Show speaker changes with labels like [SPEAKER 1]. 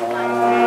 [SPEAKER 1] Bye.